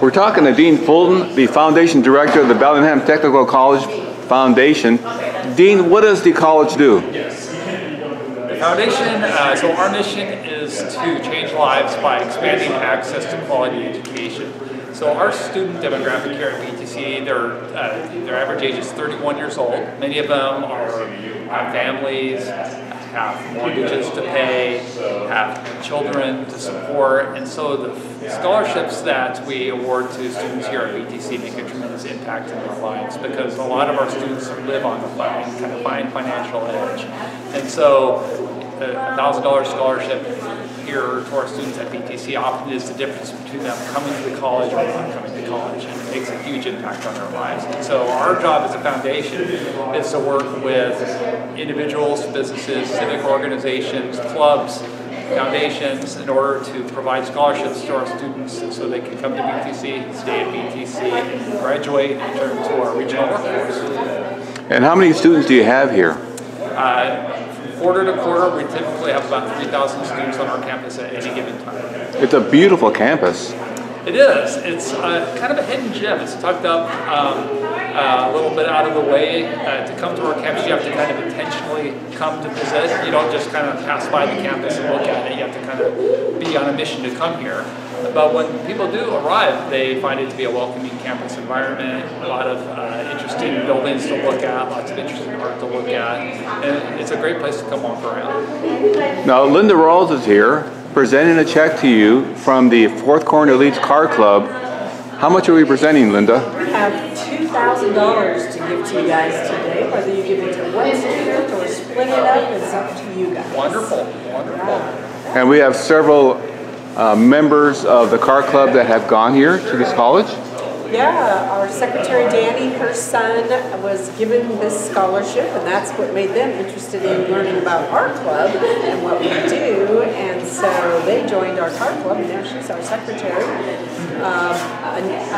We're talking to Dean Fulton, the Foundation Director of the Bellingham Technical College Foundation. Dean, what does the college do? The foundation, uh, so our mission is to change lives by expanding access to quality education. So our student demographic here at BTC, their, uh, their average age is 31 years old. Many of them are have families, have mortgages to pay, have children to support, and so the scholarships that we award to students here at BTC make a tremendous impact in their lives because a lot of our students live on the fine, kind of fine financial edge. And so a thousand dollar scholarship here to our students at BTC often is the difference between them coming to the college or not coming to college and it makes a huge impact on their lives. And so our job as a foundation is to work with individuals, businesses, civic organizations, clubs, foundations in order to provide scholarships to our students so they can come to BTC, stay at BTC, graduate and turn to our regional workforce. And how many students do you have here? Uh, quarter to quarter, we typically have about 3,000 students on our campus at any given time. It's a beautiful campus. It is. It's uh, kind of a hidden gem. It's tucked up um, uh, a little bit out of the way. Uh, to come to our campus, you have to kind of intentionally come to visit. You don't just kind of pass by the campus and look at it. You have to kind of be on a mission to come here. But when people do arrive, they find it to be a welcoming campus environment, a lot of uh, interesting buildings to look at, lots of interesting art to look at, and it's a great place to come walk around. Now, Linda Rawls is here presenting a check to you from the Fourth Corner Elites Car Club. How much are we presenting, Linda? We have $2,000 to give to you guys today, whether you give it to one student or split it up, it's up to you guys. Wonderful, wonderful. And we have several uh, members of the car club that have gone here to this college? Yeah, our secretary Danny, her son was given this scholarship, and that's what made them interested in learning about our club and what we do. And so they joined our car club, and now she's our secretary. Um,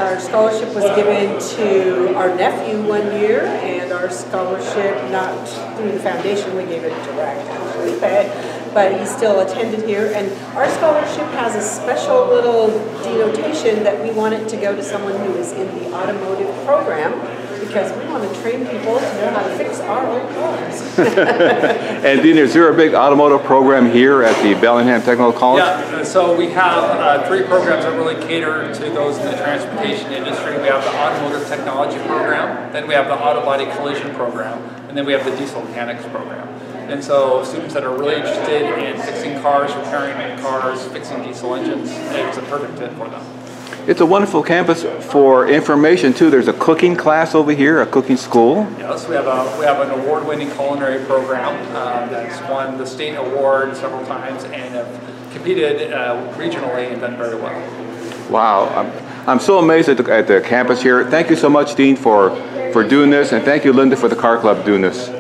our scholarship was given to our nephew one year, and our scholarship, not through the foundation, we gave it direct but but he still attended here. And our scholarship has a special little denotation that we want it to go to someone who is in the automotive program because we want to train people to know how to fix our old cars. and Dean, is there a big automotive program here at the Bellingham Technical College? Yeah, so we have uh, three programs that really cater to those in the transportation industry. We have the automotive technology program, then we have the auto body collision program, and then we have the diesel mechanics program. And so students that are really interested in fixing cars, repairing cars, fixing diesel engines, it's a perfect fit for them. It's a wonderful campus for information too. There's a cooking class over here, a cooking school. Yes, we have a we have an award-winning culinary program uh, that's won the state award several times and have competed uh, regionally and done very well. Wow, I'm, I'm so amazed at the, at the campus here. Thank you so much, Dean, for for doing this, and thank you, Linda, for the car club doing this.